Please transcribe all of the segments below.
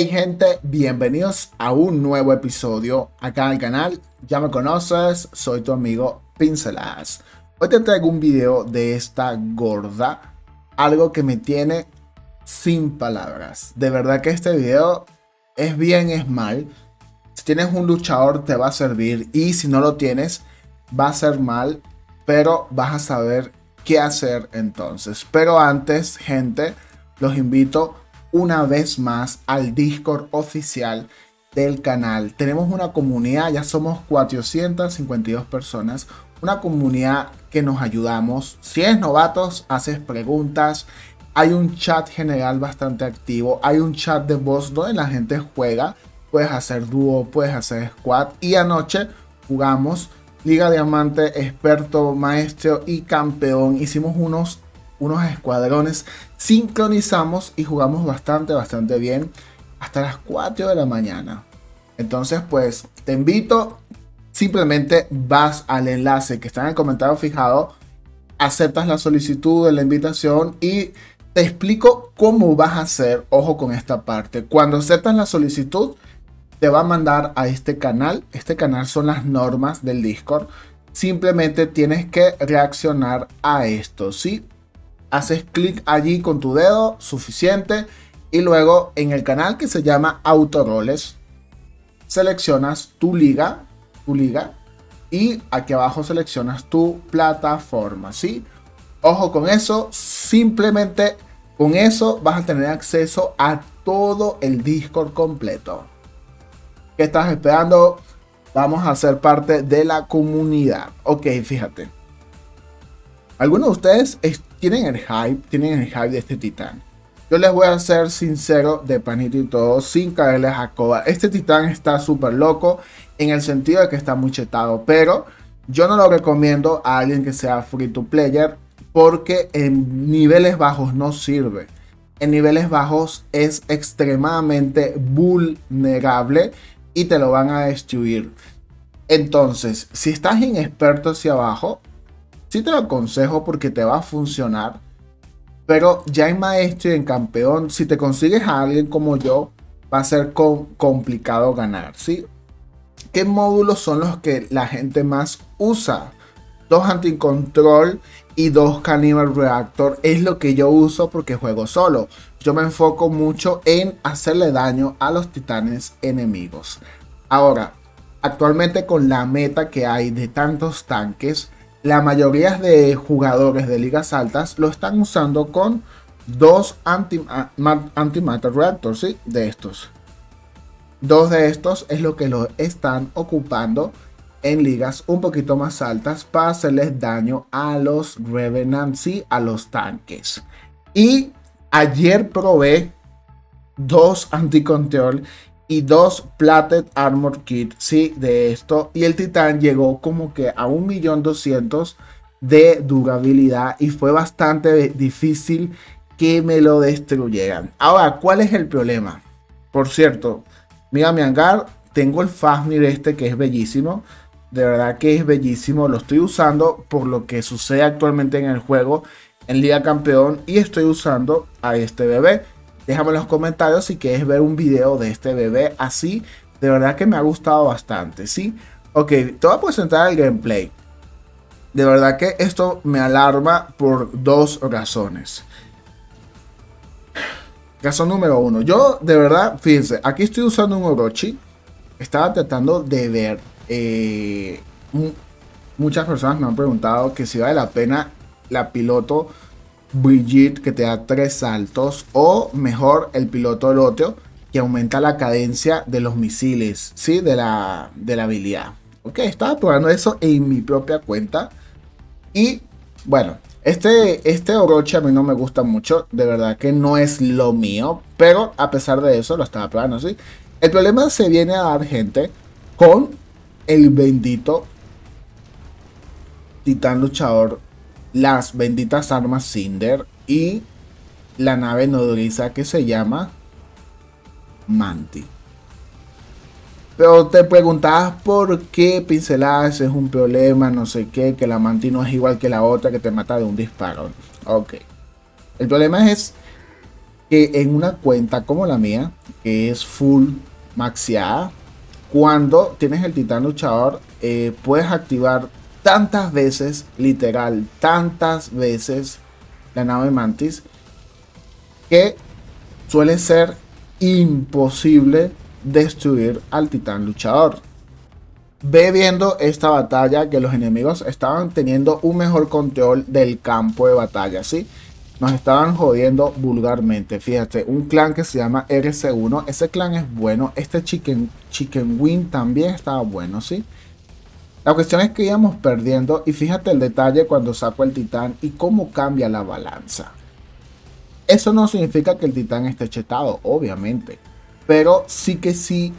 Hey gente, bienvenidos a un nuevo episodio acá al canal. Ya me conoces, soy tu amigo Pinceladas. Hoy te traigo un video de esta gorda, algo que me tiene sin palabras. De verdad que este video es bien, es mal. Si tienes un luchador te va a servir y si no lo tienes va a ser mal, pero vas a saber qué hacer entonces. Pero antes, gente, los invito una vez más al Discord oficial del canal. Tenemos una comunidad, ya somos 452 personas, una comunidad que nos ayudamos. Si eres novatos, haces preguntas. Hay un chat general bastante activo. Hay un chat de voz donde la gente juega. Puedes hacer dúo, puedes hacer squad. Y anoche jugamos Liga Diamante, experto, maestro y campeón. Hicimos unos, unos escuadrones, sincronizamos y jugamos bastante, bastante bien hasta las 4 de la mañana. Entonces, pues te invito, simplemente vas al enlace que está en el comentario fijado, aceptas la solicitud de la invitación y te explico cómo vas a hacer, ojo con esta parte. Cuando aceptas la solicitud, te va a mandar a este canal. Este canal son las normas del Discord. Simplemente tienes que reaccionar a esto, ¿sí? Haces clic allí con tu dedo, suficiente. Y luego en el canal que se llama Autoroles, seleccionas tu liga, tu liga. Y aquí abajo seleccionas tu plataforma, ¿sí? Ojo con eso, simplemente con eso vas a tener acceso a todo el Discord completo. ¿Qué estás esperando? Vamos a ser parte de la comunidad. Ok, fíjate. Algunos de ustedes tienen el hype, tienen el hype de este titán. Yo les voy a ser sincero de panito y todo, sin caerles a coba. Este titán está súper loco en el sentido de que está muy chetado, pero yo no lo recomiendo a alguien que sea free to player porque en niveles bajos no sirve. En niveles bajos es extremadamente vulnerable y te lo van a destruir. Entonces, si estás inexperto hacia abajo, sí te lo aconsejo porque te va a funcionar. Pero ya en maestro y en campeón, si te consigues a alguien como yo, va a ser complicado ganar. ¿Qué módulos son los que la gente más usa? Dos anti-control y dos Cannibal Reactor es lo que yo uso porque juego solo. Yo me enfoco mucho en hacerle daño a los titanes enemigos. Ahora, actualmente con la meta que hay de tantos tanques, la mayoría de jugadores de ligas altas lo están usando con dos anti-matter reactors, ¿sí? De estos. Dos de estos es lo que lo están ocupando en ligas un poquito más altas para hacerles daño a los Revenants y a los tanques. Y ayer probé dos anti-control y dos Plated Armor Kit, sí, de esto. Y el Titán llegó como que a un millón doscientos de durabilidad y fue bastante difícil que me lo destruyeran. Ahora, ¿cuál es el problema? Por cierto, mira mi hangar, tengo el Fafnir este que es bellísimo. De verdad que es bellísimo. Lo estoy usando por lo que sucede actualmente en el juego en Liga Campeón. Y estoy usando a este bebé. Déjame en los comentarios si quieres ver un video de este bebé así. De verdad que me ha gustado bastante, ¿sí? Ok, te voy a presentar el gameplay. De verdad que esto me alarma por dos razones. Razón número uno. Yo, de verdad, fíjense, aquí estoy usando un Orochi. Estaba tratando de ver eh, muchas personas me han preguntado que si vale la pena la piloto Brigitte que te da tres saltos o mejor el piloto Loteo que aumenta la cadencia de los misiles, ¿sí? De la, de la habilidad. Ok, estaba probando eso en mi propia cuenta. Y bueno, este, este Orochi a mí no me gusta mucho. De verdad que no es lo mío. Pero a pesar de eso lo estaba probando, ¿sí? El problema se viene a dar, gente, con el bendito titán luchador, las benditas armas Cinder y la nave nodriza que se llama Manti. Pero te preguntabas por qué pinceladas es un problema, no sé qué, que la Manti no es igual que la otra que te mata de un disparo. Ok. El problema es que en una cuenta como la mía, que es full maxiada, cuando tienes el titán luchador, eh, puedes activar tantas veces, literal, tantas veces la nave mantis, que suele ser imposible destruir al titán luchador. Ve viendo esta batalla que los enemigos estaban teniendo un mejor control del campo de batalla, ¿sí? Nos estaban jodiendo vulgarmente. Fíjate, un clan que se llama RC1, ese clan es bueno. Este Chicken, Chicken Wing también estaba bueno, ¿sí? La cuestión es que íbamos perdiendo y fíjate el detalle cuando saco el titán y cómo cambia la balanza. Eso no significa que el titán esté chetado, obviamente. Pero sí que sí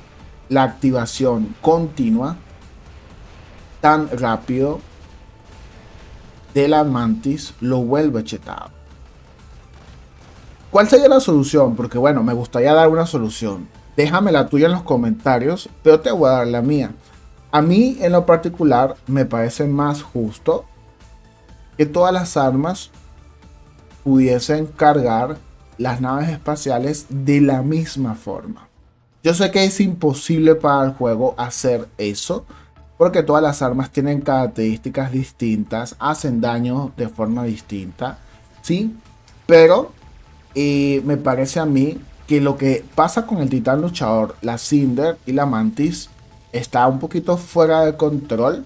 la activación continua tan rápido de la mantis lo vuelve chetado. ¿Cuál sería la solución? Porque bueno, me gustaría dar una solución. Déjame la tuya en los comentarios, pero te voy a dar la mía. A mí en lo particular me parece más justo que todas las armas pudiesen cargar las naves espaciales de la misma forma. Yo sé que es imposible para el juego hacer eso, porque todas las armas tienen características distintas, hacen daño de forma distinta, ¿sí? Pero eh, me parece a mí que lo que pasa con el titán luchador, la Cinder y la Mantis está un poquito fuera de control.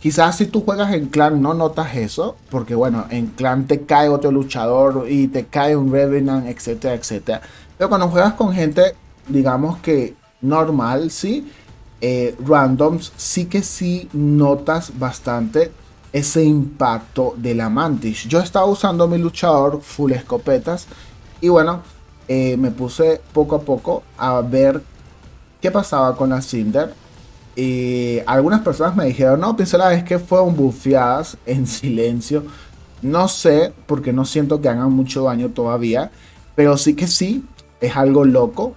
Quizás si tú juegas en clan no notas eso, porque bueno, en clan te cae otro luchador y te cae un Revenant, etcétera, etcétera. Pero cuando juegas con gente, digamos que normal, sí, eh, randoms, sí que sí notas bastante ese impacto de la mantis. Yo estaba usando mi luchador full escopetas y bueno, eh, me puse poco a poco a ver qué pasaba con la Cinder. Y algunas personas me dijeron, no, la es que fueron bufeadas en silencio. No sé, porque no siento que hagan mucho daño todavía. Pero sí que sí, es algo loco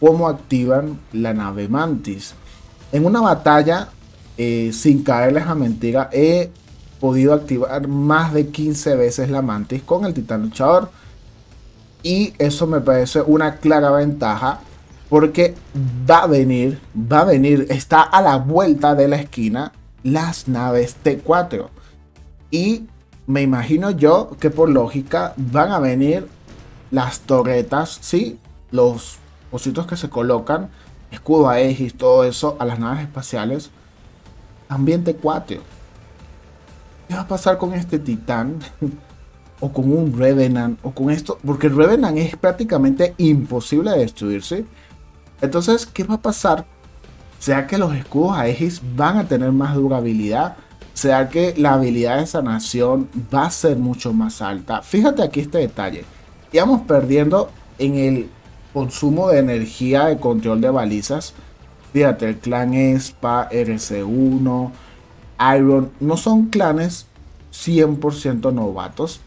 cómo activan la nave Mantis. En una batalla, eh, sin caerles a mentira, he podido activar más de 15 veces la Mantis con el Titán Luchador. Y eso me parece una clara ventaja porque va a venir, va a venir, está a la vuelta de la esquina las naves T4. Y me imagino yo que por lógica van a venir las torretas, ¿sí? Los cositos que se colocan escudo a Aegis, todo eso, a las naves espaciales. Ambiente 4. ¿Qué va a pasar con este titán? o con un Revenant, o con esto, porque el Revenant es prácticamente imposible de destruirse. Entonces, ¿qué va a pasar? ¿Sea que los escudos Aegis van a tener más durabilidad? ¿Sea que la habilidad de sanación va a ser mucho más alta? Fíjate aquí este detalle. Íbamos perdiendo en el consumo de energía de control de balizas. Fíjate, el clan ESPA, RC1, Iron, no son clanes 100% novatos.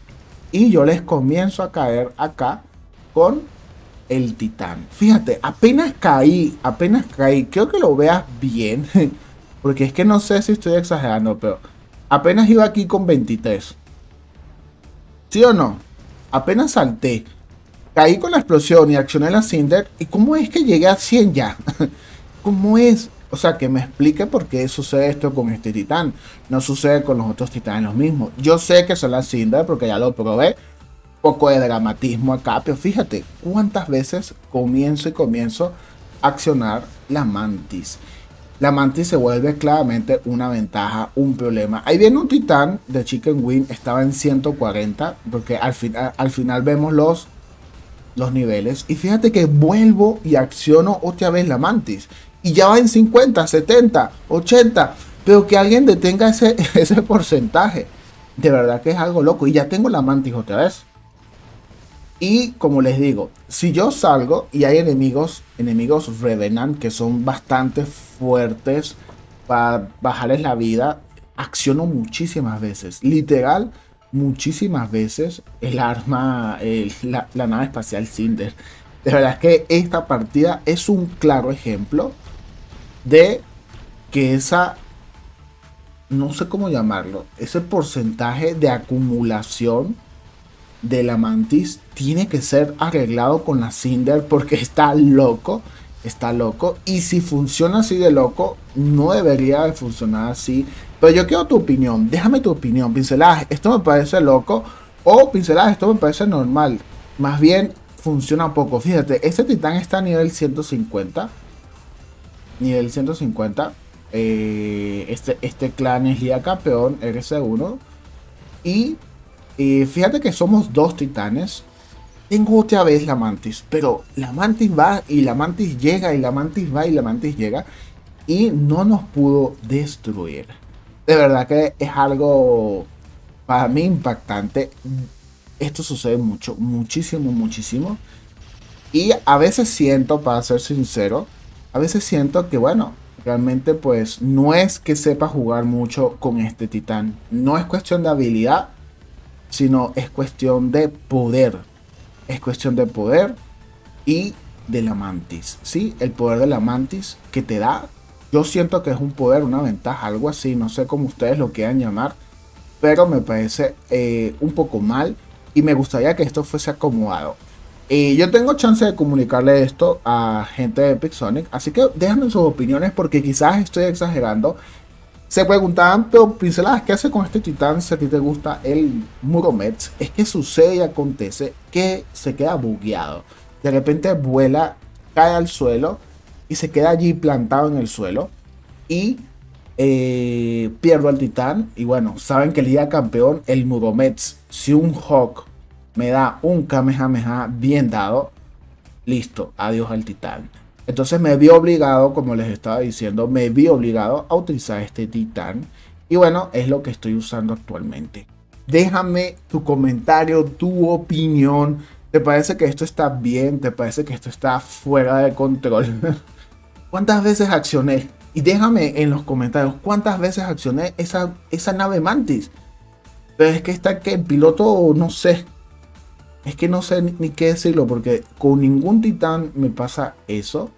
Y yo les comienzo a caer acá con el titán. Fíjate, apenas caí, apenas caí. Creo que lo veas bien. Porque es que no sé si estoy exagerando, pero apenas iba aquí con 23. ¿Sí o no? Apenas salté caí con la explosión y accioné la Cinder. ¿Y cómo es que llegué a 100 ya? ¿Cómo es? O sea, que me explique por qué sucede esto con este titán. No sucede con los otros titanes los mismos. Yo sé que son las Cinder porque ya lo probé. Poco de dramatismo acá, pero fíjate cuántas veces comienzo y comienzo a accionar la mantis. La mantis se vuelve claramente una ventaja, un problema. Ahí viene un titán de Chicken Wing, estaba en 140, porque al, final, al final vemos los los niveles. Y fíjate que vuelvo y acciono otra vez la mantis. Y ya va en 50, 70, 80. Pero que alguien detenga ese, ese porcentaje. De verdad que es algo loco. Y ya tengo la mantis otra vez. Y como les digo, si yo salgo y hay enemigos, enemigos Revenant que son bastante fuertes para bajarles la vida, acciono muchísimas veces. Literal, muchísimas veces el arma, la, nave espacial Cinder. De verdad es que esta partida es un claro ejemplo de que esa, no sé cómo llamarlo, ese porcentaje de acumulación de la Mantis tiene que ser arreglado con la Cinder porque está loco. Está loco. Y si funciona así de loco, no debería de funcionar así. Pero yo quiero tu opinión. Déjame tu opinión. Pincelaje, esto me parece loco. O pincelaje, esto me parece normal. Más bien funciona poco. Fíjate, este titán está a nivel 150. Nivel 150. Eh, este, este clan es Liga Campeón, RC1. Y eh, fíjate que somos dos titanes. Tengo otra vez la mantis, pero la mantis va y la mantis llega y la mantis va y la mantis llega y no nos pudo destruir. De verdad que es algo para mí impactante. Esto sucede mucho, muchísimo, muchísimo. Y a veces siento, para ser sincero, a veces siento que bueno, realmente pues no es que sepa jugar mucho con este titán. No es cuestión de habilidad, sino es cuestión de poder. Es cuestión de poder y de la mantis. ¿sí? El poder de la mantis que te da. Yo siento que es un poder, una ventaja, algo así. No sé cómo ustedes lo quieran llamar. Pero me parece eh, un poco mal. Y me gustaría que esto fuese acomodado. Y yo tengo chance de comunicarle esto a gente de Epic Sonic. Así que déjenme sus opiniones porque quizás estoy exagerando. Se preguntaban, pero pinceladas, ¿qué hace con este titán si a ti te gusta el Muromets? Es que sucede y acontece que se queda bugueado. De repente vuela, cae al suelo y se queda allí plantado en el suelo. Y eh, pierdo al titán. Y bueno, saben que el día campeón, el Muromets, si un Hawk me da un Kamehameha bien dado, listo, adiós al titán. Entonces me vi obligado, como les estaba diciendo, me vi obligado a utilizar este titán. Y bueno, es lo que estoy usando actualmente. Déjame tu comentario, tu opinión. ¿Te parece que esto está bien? ¿Te parece que esto está fuera de control? ¿Cuántas veces accioné? Y déjame en los comentarios cuántas veces accioné esa, esa nave Mantis. Pero es que está que el piloto, no sé, es que no sé ni qué decirlo porque con ningún titán me pasa eso.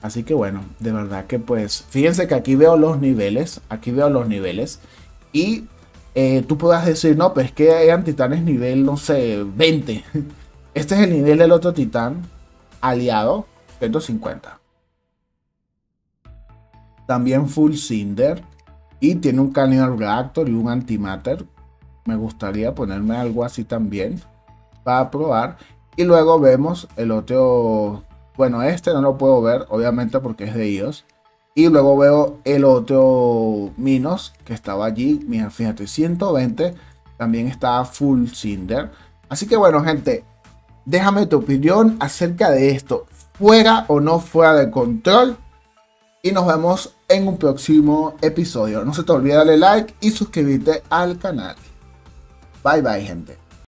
Así que bueno, de verdad que pues, fíjense que aquí veo los niveles, aquí veo los niveles y eh, tú puedas decir, no, pues es que hay titanes nivel, no sé, 20. Este es el nivel del otro titán aliado, 150. También full cinder y tiene un canyon reactor y un antimatter. Me gustaría ponerme algo así también para probar. Y luego vemos el otro, bueno, este no lo puedo ver, obviamente porque es de iOS. Y luego veo el otro Minos que estaba allí. Mira, fíjate, 120. También está full Cinder. Así que bueno, gente, déjame tu opinión acerca de esto. Fuera o no fuera de control. Y nos vemos en un próximo episodio. No se te olvide darle like y suscribirte al canal. Bye bye, gente.